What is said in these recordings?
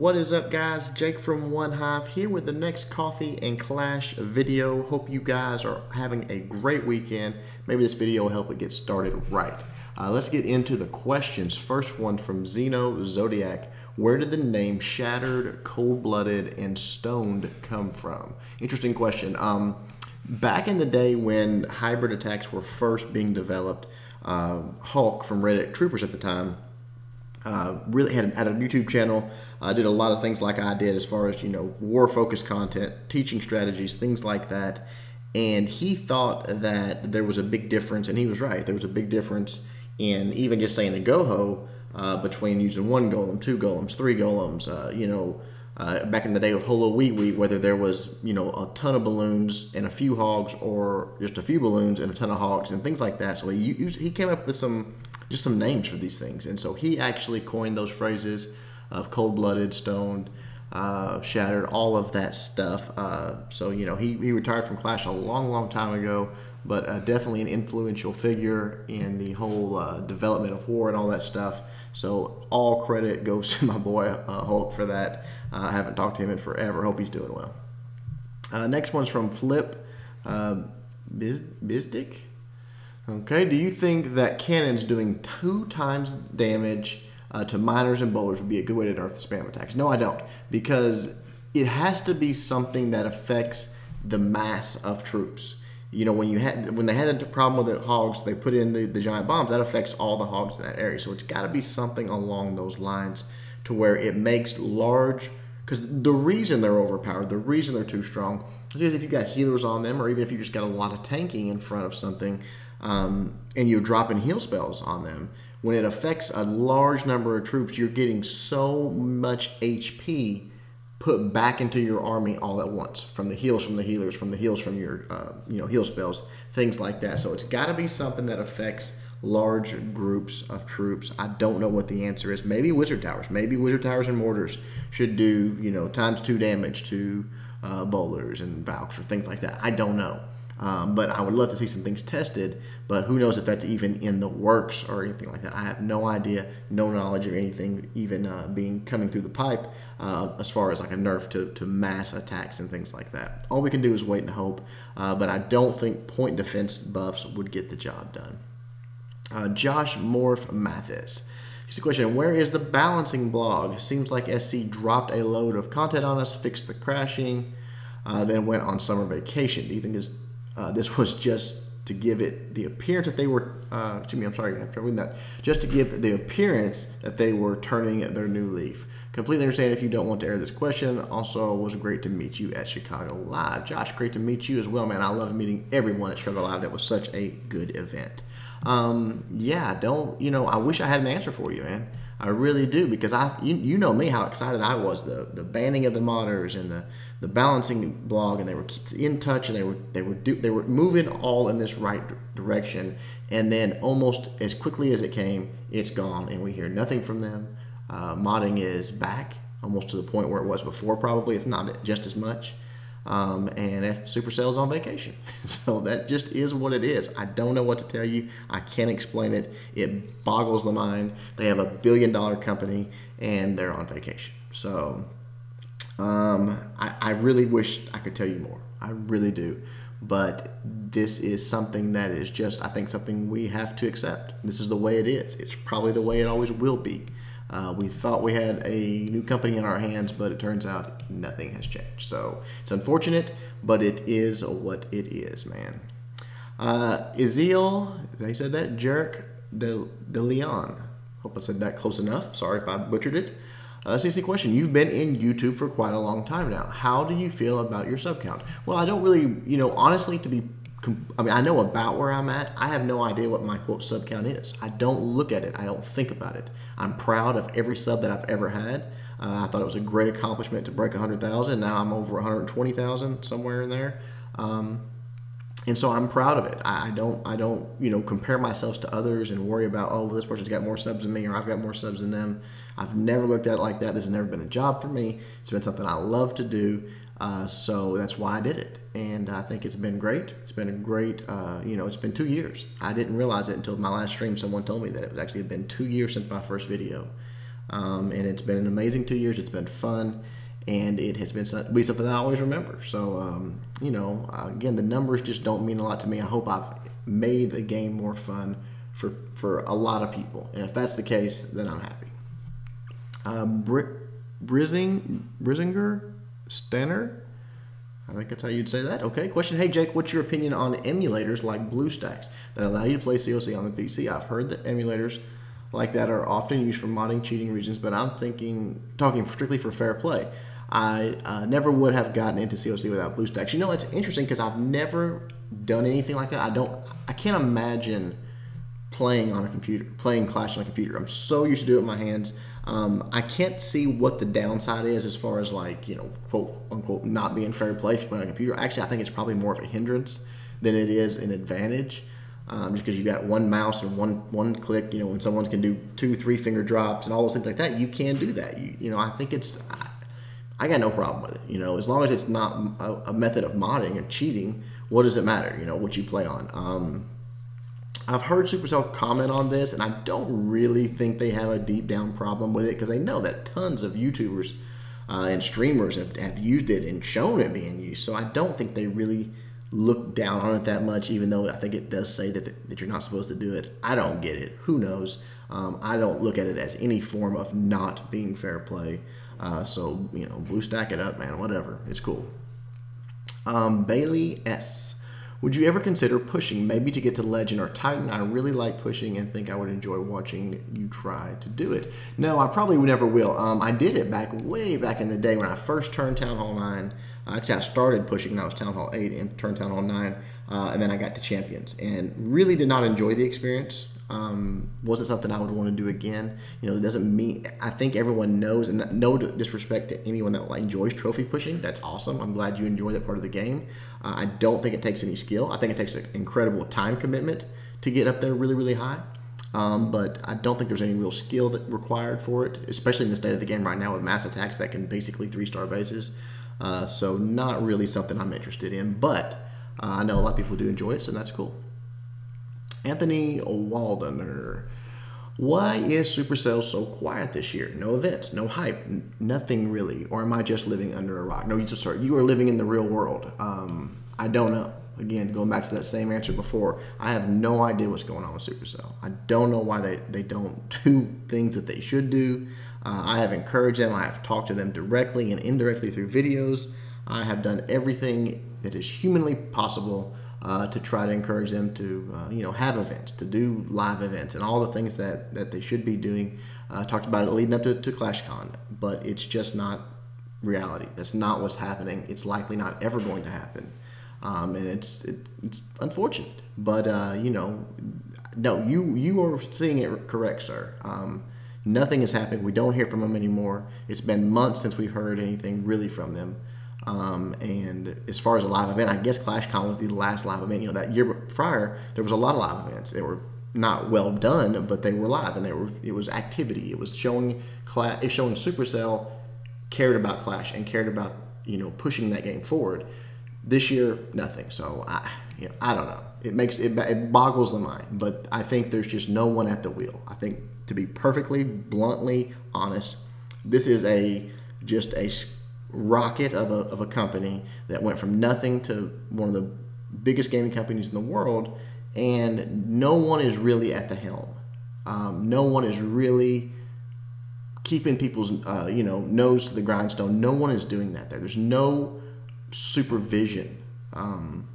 What is up guys? Jake from One Hive here with the next Coffee and Clash video. Hope you guys are having a great weekend. Maybe this video will help it get started right. Uh, let's get into the questions. First one from Zeno Zodiac. Where did the name Shattered, Cold-Blooded, and Stoned come from? Interesting question. Um, back in the day when hybrid attacks were first being developed, uh, Hulk from Reddit Troopers at the time uh, really had, had a YouTube channel. I uh, did a lot of things like I did as far as you know war focused content, teaching strategies, things like that. And he thought that there was a big difference, and he was right. There was a big difference in even just saying a goho uh, between using one golem, two golems, three golems. Uh, you know, uh, back in the day with HoLoWiWi, whether there was you know a ton of balloons and a few hogs, or just a few balloons and a ton of hogs, and things like that. So he he came up with some just some names for these things. And so he actually coined those phrases of cold blooded, stoned, uh, shattered, all of that stuff. Uh, so, you know, he, he retired from Clash a long, long time ago, but uh, definitely an influential figure in the whole uh, development of war and all that stuff. So, all credit goes to my boy uh, Hulk for that. Uh, I haven't talked to him in forever. Hope he's doing well. next one's from Flip Biz- Bizdick. Okay, do you think that cannons doing two times damage uh, to miners and bowlers would be a good way to nerf the spam attacks? No, I don't, because it has to be something that affects the mass of troops. You know, when you had when they had the problem with the hogs, they put in the, the giant bombs. That affects all the hogs in that area. So it's got to be something along those lines to where it makes large. Because the reason they're overpowered, the reason they're too strong, is if you've got healers on them, or even if you just got a lot of tanking in front of something, um, and you're dropping heal spells on them, when it affects a large number of troops, you're getting so much HP put back into your army all at once from the heals from the healers, from the heals from your uh, you know heal spells, things like that. So it's got to be something that affects large groups of troops. I don't know what the answer is. Maybe wizard towers. Maybe wizard towers and mortars should do you know times two damage to uh, bowlers and valks or things like that. I don't know. Um, but I would love to see some things tested. But who knows if that's even in the works or anything like that? I have no idea, no knowledge of anything even uh, being coming through the pipe uh, as far as like a nerf to, to mass attacks and things like that. All we can do is wait and hope. Uh, but I don't think point defense buffs would get the job done. Uh, Josh Morph Mathis. Here's a question Where is the balancing blog? Seems like SC dropped a load of content on us, fixed the crashing, uh, then went on summer vacation. Do you think this uh, this was just to give it the appearance that they were, uh, excuse me, I'm sorry, I'm reading that, just to give the appearance that they were turning their new leaf. Completely understand if you don't want to air this question. Also, was great to meet you at Chicago Live. Josh, great to meet you as well, man. I love meeting everyone at Chicago Live. That was such a good event. Um, yeah, don't, you know, I wish I had an answer for you, man. I really do because I you, you know me how excited I was. The the banning of the modders and the the balancing blog and they were in touch and they were they were do, they were moving all in this right direction. And then almost as quickly as it came it's gone and we hear nothing from them. Uh, modding is back almost to the point where it was before probably if not just as much um, and Supercell's on vacation. So that just is what it is. I don't know what to tell you. I can't explain it. It boggles the mind. They have a billion dollar company and they're on vacation. So um, I, I really wish I could tell you more. I really do. But this is something that is just, I think, something we have to accept. This is the way it is. It's probably the way it always will be. Uh, we thought we had a new company in our hands, but it turns out nothing has changed. So it's unfortunate, but it is what it is, man. Uh, Iziel, I said that? Jerk De, De Leon. Hope I said that close enough. Sorry if I butchered it. Uh, CC question. You've been in YouTube for quite a long time now. How do you feel about your sub count? Well, I don't really, you know, honestly, to be I mean, I know about where I'm at. I have no idea what my quote sub count is. I don't look at it. I don't think about it. I'm proud of every sub that I've ever had. Uh, I thought it was a great accomplishment to break 100,000. Now I'm over 120,000 somewhere in there. Um, and so I'm proud of it. I, I, don't, I don't, you know, compare myself to others and worry about, oh, well, this person's got more subs than me or I've got more subs than them. I've never looked at it like that. This has never been a job for me. It's been something I love to do. Uh, so that's why I did it, and I think it's been great. It's been a great, uh, you know, it's been two years. I didn't realize it until my last stream. Someone told me that it was actually been two years since my first video. Um, and it's been an amazing two years. It's been fun, and it has been be something that I always remember. So, um, you know, again, the numbers just don't mean a lot to me. I hope I've made the game more fun for for a lot of people, and if that's the case, then I'm happy. Uh, Br- Brizing, Brizinger, Stenner. I think that's how you'd say that. Okay. Question. Hey, Jake, what's your opinion on emulators like BlueStacks that allow you to play COC on the PC? I've heard that emulators like that are often used for modding cheating reasons, but I'm thinking, talking strictly for fair play. I uh, never would have gotten into COC without BlueStacks. You know, it's interesting because I've never done anything like that. I don't, I can't imagine playing on a computer, playing Clash on a computer. I'm so used to do it with my hands. Um, I can't see what the downside is as far as like you know quote unquote not being fair play on a computer. Actually, I think it's probably more of a hindrance than it is an advantage. Um, just because you got one mouse and one one click, you know, when someone can do two, three finger drops and all those things like that, you can do that. You, you know, I think it's, I, I got no problem with it. You know, as long as it's not a, a, method of modding or cheating, what does it matter? You know, what you play on. Um, I've heard Supercell comment on this, and I don't really think they have a deep down problem with it because they know that tons of YouTubers uh, and streamers have, have used it and shown it being used. So I don't think they really look down on it that much, even though I think it does say that, that you're not supposed to do it. I don't get it. Who knows? Um, I don't look at it as any form of not being fair play. Uh, so, you know, blue stack it up, man, whatever. It's cool. Um, Bailey S. Would you ever consider pushing, maybe to get to Legend or Titan? I really like pushing and think I would enjoy watching you try to do it. No, I probably never will. Um, I did it back way back in the day when I first turned Town Hall 9. Uh, actually, I started pushing when I was Town Hall 8 and turned Town Hall 9, uh, and then I got to Champions. And really did not enjoy the experience. Um, wasn't something I would want to do again. You know, it doesn't mean I think everyone knows, and no disrespect to anyone that enjoys trophy pushing. That's awesome. I'm glad you enjoy that part of the game. Uh, I don't think it takes any skill. I think it takes an incredible time commitment to get up there really, really high. Um, but I don't think there's any real skill that required for it, especially in the state of the game right now with mass attacks that can basically three star bases. Uh, so not really something I'm interested in, but uh, I know a lot of people do enjoy it, so that's cool. Anthony Waldener. Why is Supercell so quiet this year? No events, no hype, nothing really. Or am I just living under a rock? No, you just sorry, you are living in the real world. Um, I don't know. Again, going back to that same answer before, I have no idea what's going on with Supercell. I don't know why they, they don't do things that they should do. Uh, I have encouraged them. I have talked to them directly and indirectly through videos. I have done everything that is humanly possible uh, to try to encourage them to, uh, you know, have events, to do live events, and all the things that, that they should be doing. Uh, talked about it leading up to, to ClashCon, but it's just not reality. That's not what's happening. It's likely not ever going to happen, um, and it's it, it's unfortunate. But uh, you know, no, you you are seeing it correct, sir. Um, nothing is happening. We don't hear from them anymore. It's been months since we've heard anything really from them. Um, and as far as a live event, I guess ClashCon was the last live event. You know, that year prior, there was a lot of live events. They were not well done, but they were live, and they were. It was activity. It was showing Clash. It's showing Supercell cared about Clash and cared about you know pushing that game forward. This year, nothing. So I, you know, I don't know. It makes it, it boggles the mind. But I think there's just no one at the wheel. I think to be perfectly bluntly honest, this is a just a rocket of a, of a company that went from nothing to one of the biggest gaming companies in the world, and no one is really at the helm. Um, no one is really keeping people's uh, you know nose to the grindstone. No one is doing that there. There's no supervision. Um,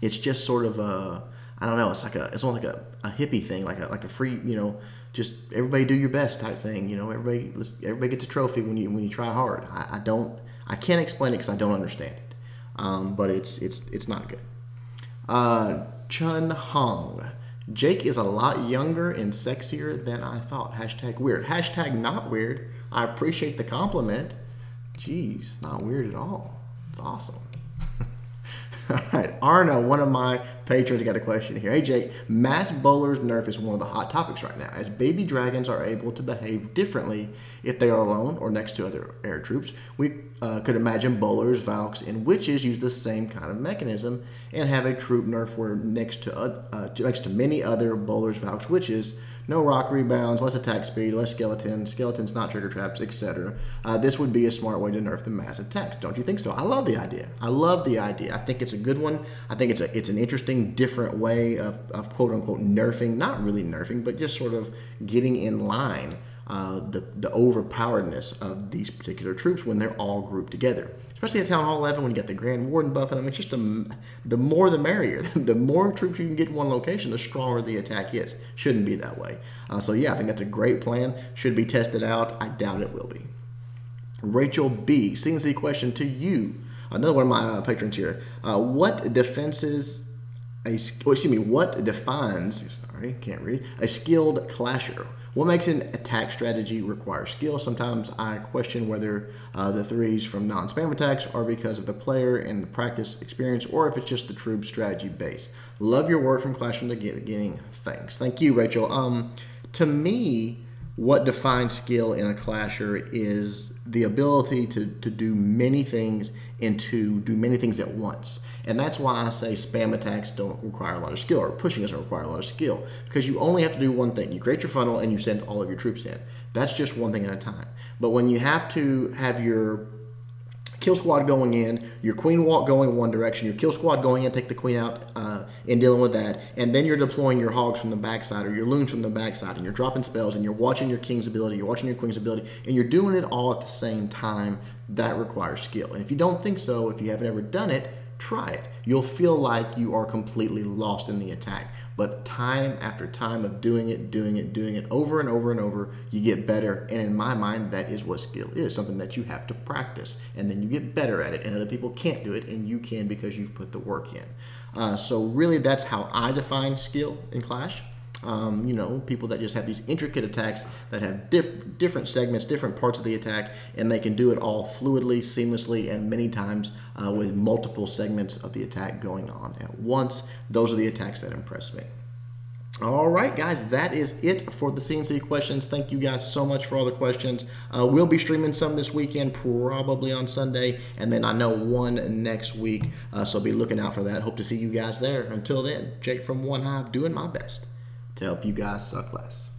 it's just sort of a I don't know. It's like a it's almost like a, a hippie thing, like a like a free you know just everybody do your best type thing. You know, everybody everybody gets a trophy when you when you try hard. I, I don't I can't explain it because I don't understand it, um, but it's it's it's not good. Uh, Chun Hong. Jake is a lot younger and sexier than I thought. Hashtag weird. Hashtag not weird. I appreciate the compliment. Jeez, not weird at all. It's awesome. All right, Arno, one of my patrons, got a question here. Hey, Jake, mass bowlers nerf is one of the hot topics right now, as baby dragons are able to behave differently if they are alone or next to other air troops. We uh, could imagine bowlers, valks, and witches use the same kind of mechanism and have a troop nerf where next to, uh, to next to many other bowlers, valks, witches no rock rebounds, less attack speed, less skeletons, skeletons not trigger traps, etc. Uh, this would be a smart way to nerf the mass attacks. Don't you think so? I love the idea. I love the idea. I think it's a good one. I think it's a it's an interesting, different way of, of quote unquote nerfing, not really nerfing, but just sort of getting in line uh, the, the overpoweredness of these particular troops when they're all grouped together. Especially at Town Hall 11 when you get the Grand Warden buff. And I mean, just a, the more the merrier. the more troops you can get in one location, the stronger the attack is. Shouldn't be that way. Uh, so yeah, I think that's a great plan. Should be tested out. I doubt it will be. Rachel B. CNC question to you. Another one of my uh, patrons here. Uh, what defenses, a, oh, excuse me, what defines, sorry, can't read, a skilled clasher? What makes an attack strategy require skill? Sometimes I question whether uh, the threes from non-spam attacks are because of the player and the practice experience or if it's just the troop strategy base. Love your work from Clash from the beginning. Thanks. Thank you, Rachel. Um, to me, what defines skill in a clasher is the ability to, to do many things and to do many things at once. And that's why I say spam attacks don't require a lot of skill or pushing doesn't require a lot of skill because you only have to do one thing. You create your funnel and you send all of your troops in. That's just one thing at a time. But when you have to have your kill squad going in, your queen walk going one direction, your kill squad going in, take the queen out uh, and dealing with that, and then you're deploying your hogs from the backside or your loons from the backside, and you're dropping spells, and you're watching your king's ability, you're watching your queen's ability, and you're doing it all at the same time. That requires skill. And if you don't think so, if you haven't ever done it, try it. You'll feel like you are completely lost in the attack. But time after time of doing it, doing it, doing it over and over and over, you get better. And in my mind, that is what skill is something that you have to practice. And then you get better at it. And other people can't do it, and you can because you've put the work in. Uh, so, really, that's how I define skill in Clash. Um, you know, people that just have these intricate attacks that have diff different segments, different parts of the attack, and they can do it all fluidly, seamlessly, and many times uh, with multiple segments of the attack going on at once. Those are the attacks that impress me. All right, guys, that is it for the CNC questions. Thank you guys so much for all the questions. Uh, we'll be streaming some this weekend, probably on Sunday, and then I know one next week, uh, so be looking out for that. Hope to see you guys there. Until then, Jake from One Hive doing my best to help you guys suck less.